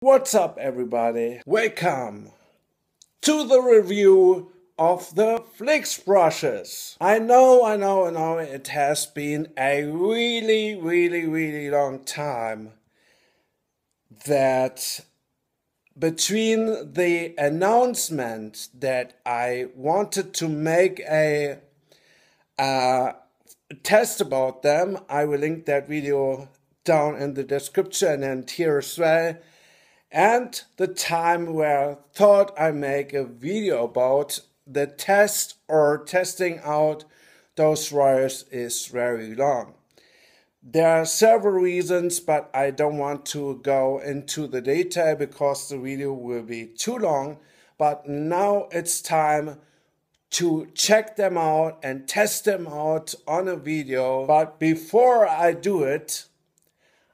What's up, everybody? Welcome to the review of the Flix brushes. I know, I know, I know it has been a really, really, really long time that between the announcement that I wanted to make a uh, test about them, I will link that video down in the description and here as well and the time where I thought I make a video about the test or testing out those wires is very long. There are several reasons, but I don't want to go into the detail because the video will be too long. But now it's time to check them out and test them out on a video. But before I do it,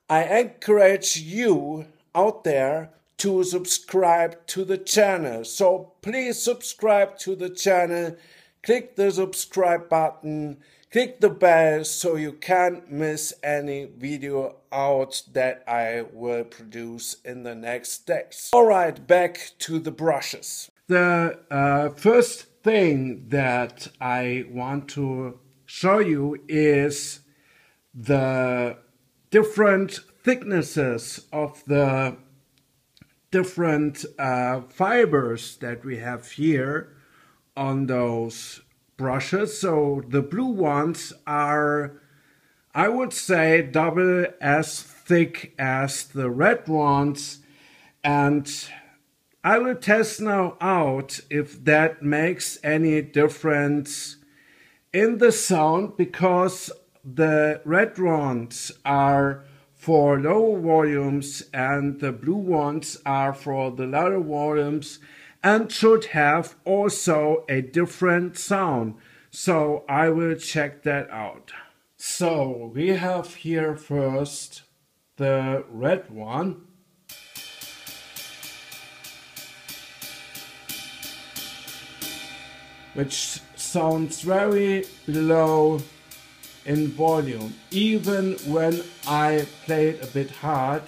I encourage you out there to subscribe to the channel. So please subscribe to the channel, click the subscribe button, click the bell so you can't miss any video out that I will produce in the next days. Alright, back to the brushes. The uh, first thing that I want to show you is the different thicknesses of the different uh, fibers that we have here on those brushes. So the blue ones are, I would say, double as thick as the red ones. And I will test now out if that makes any difference in the sound because the red ones are for lower volumes and the blue ones are for the louder volumes and should have also a different sound. So I will check that out. So we have here first the red one. Which sounds very low in volume, even when I play it a bit hard.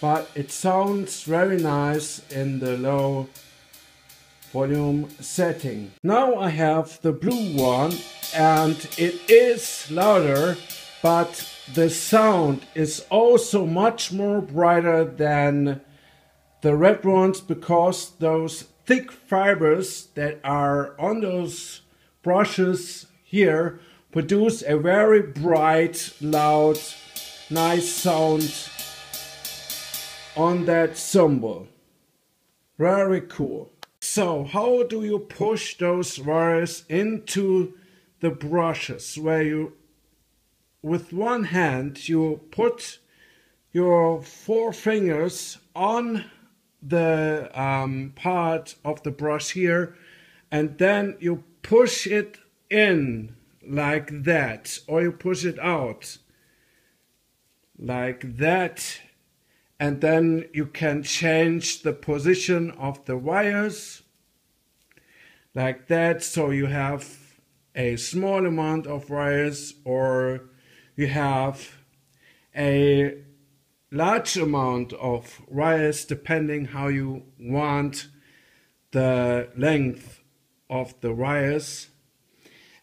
But it sounds very nice in the low volume setting. Now I have the blue one and it is louder, but the sound is also much more brighter than the red ones because those thick fibers that are on those brushes here produce a very bright, loud, nice sound on that cymbal. Very cool. So how do you push those wires into the brushes where you with one hand you put your four fingers on the um, part of the brush here and then you push it in like that. Or you push it out like that and then you can change the position of the wires like that. So you have a small amount of wires or you have a large amount of wires depending how you want the length of the wires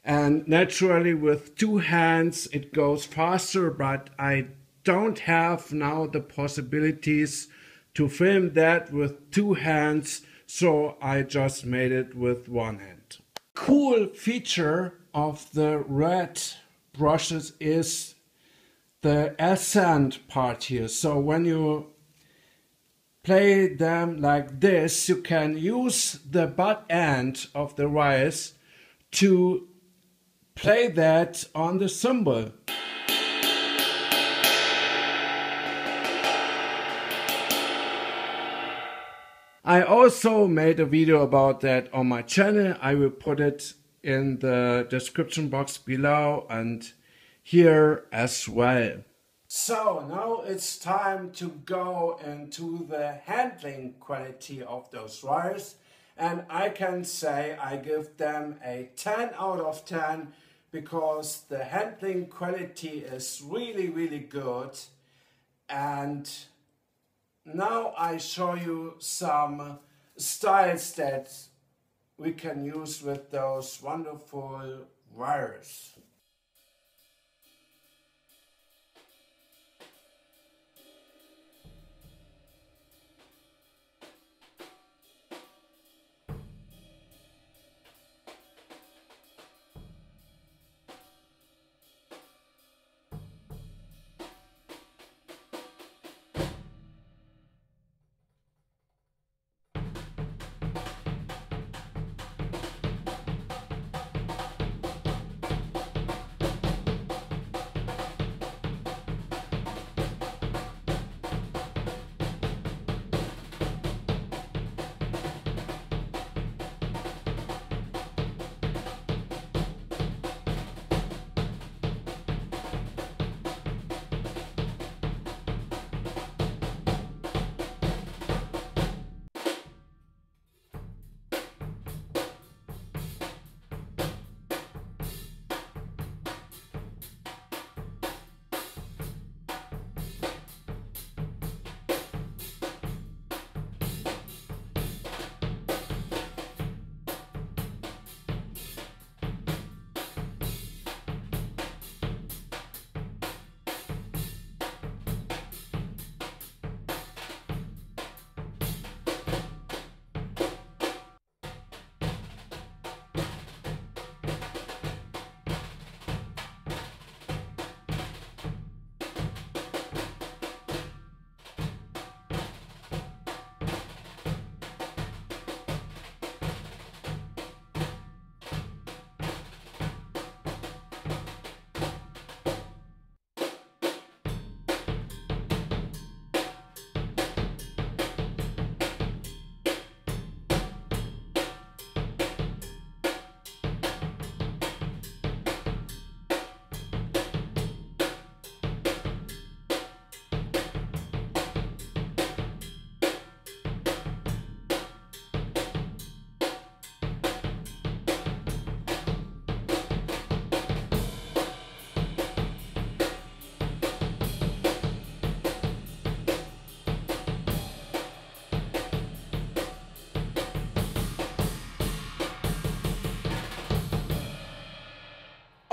and naturally with two hands it goes faster, but I don't have now the possibilities to film that with two hands, so I just made it with one hand. Cool feature of the red brushes is the ascent part here. So when you play them like this, you can use the butt end of the wires to play that on the cymbal. I also made a video about that on my channel. I will put it in the description box below and here as well. So now it's time to go into the handling quality of those wires and I can say I give them a 10 out of 10 because the handling quality is really really good and now I show you some styles that we can use with those wonderful wires.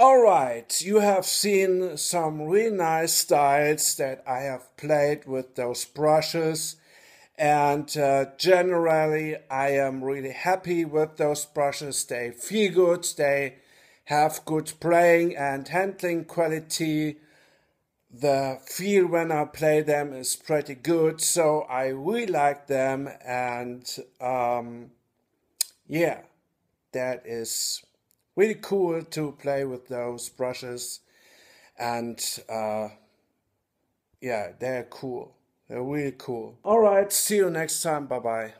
Alright, you have seen some really nice styles that I have played with those brushes and uh, generally I am really happy with those brushes. They feel good, they have good playing and handling quality. The feel when I play them is pretty good, so I really like them and um, yeah, that is really cool to play with those brushes. And uh, yeah they're cool. They're really cool. All right see you next time. Bye bye